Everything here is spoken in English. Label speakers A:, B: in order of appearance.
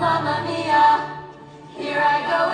A: Mamma mia, here I go